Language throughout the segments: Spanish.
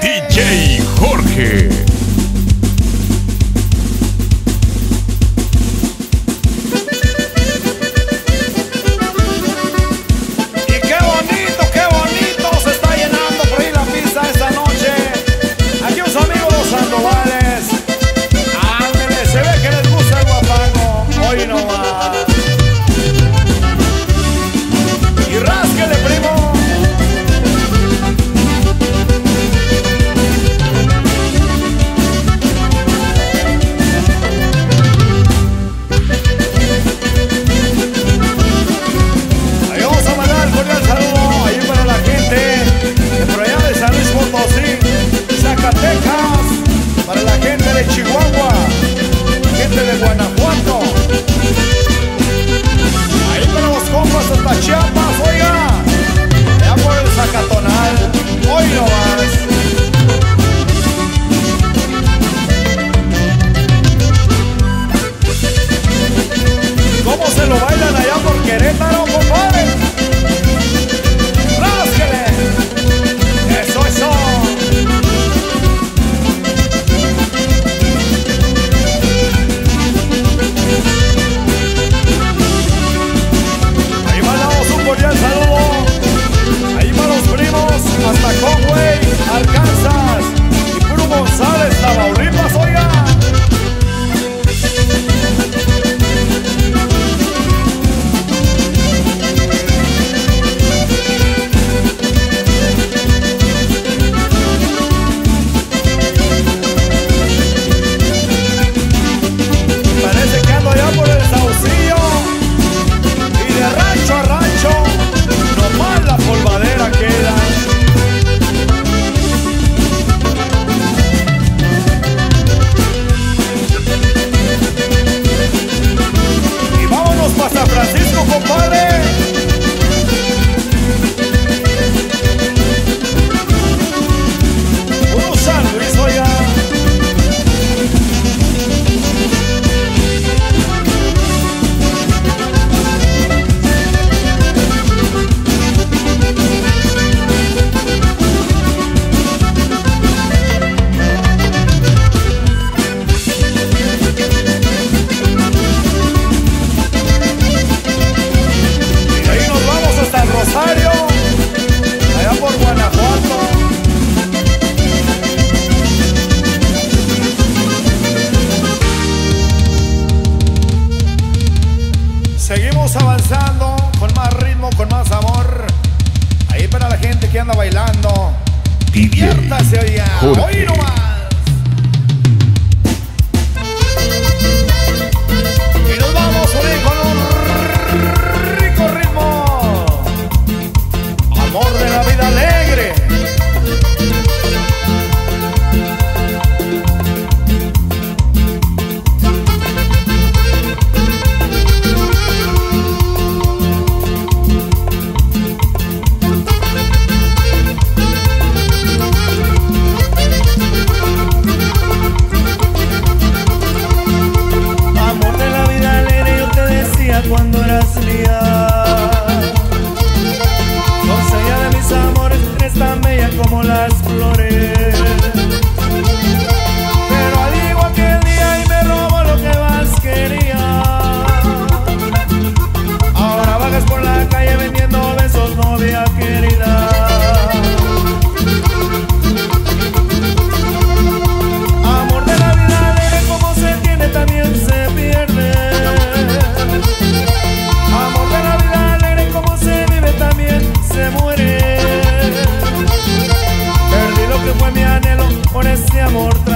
DJ Jorge. avanzando con más ritmo, con más amor. Ahí para la gente que anda bailando. Diviértase, oiga. Hoy nomás. amor.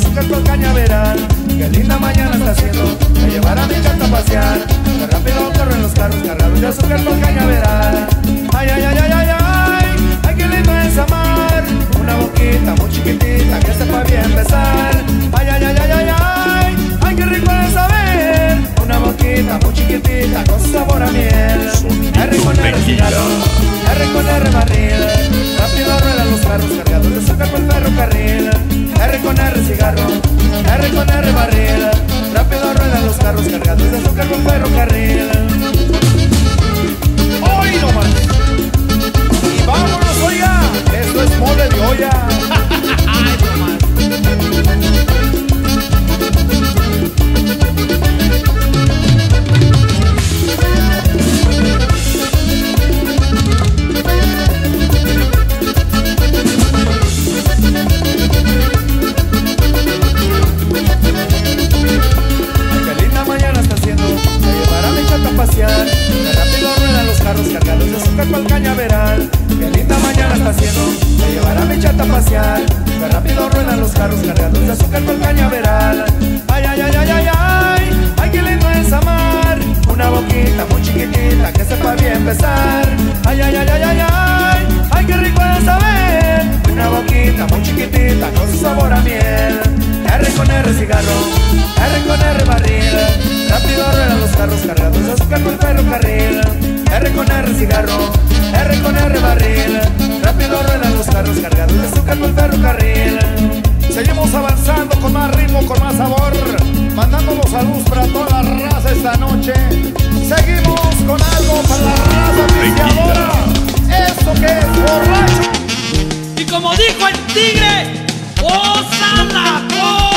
de su canto cañaveral. Qué linda mañana está haciendo, me llevará mi canto a pasear. Qué rápido corren los carros cargados de su canto cañaveral. Ay, ay, ay, ay, ay, ay, ay, qué lindo es amar. Una boquita muy chiquitita que sepa bien besar. Ay, ay, ay, ay, ay, ay, ay, qué rico es saber. Una boquita muy chiquitita con sabor a miel. Es rico en el respirador, es rico en el barril. Rápido ruedan los carros cargados de azúcar por el ferrocarril. R con R cigarro, R con R barril. Rápido ruedan los carros cargados de azúcar con ferrocarril. ¡Hoy no más! ¡Y vámonos! con más ritmo, con más sabor, mandándonos a luz para toda la raza esta noche. Seguimos con algo para la raza viciadora. Esto que es borracho. Y como dijo el tigre, ¡Osana! ¡Oh,